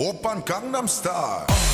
오빤 강남스타일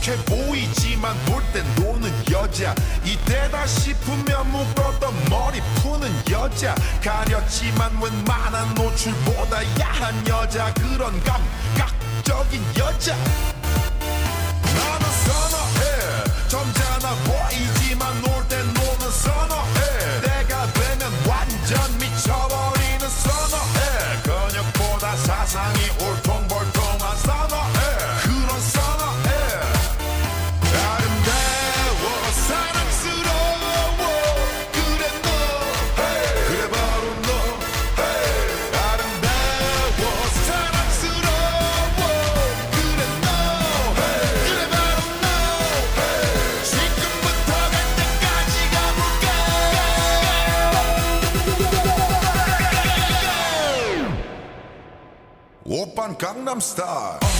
익숙해 보이지만 볼땐 노는 여자. 이때다 싶으면 묶었던 머리 푸는 여자. 가렸지만 웬만한 노출보다 야한 여자. 그런 감각적인 여자. on Gangnam Style.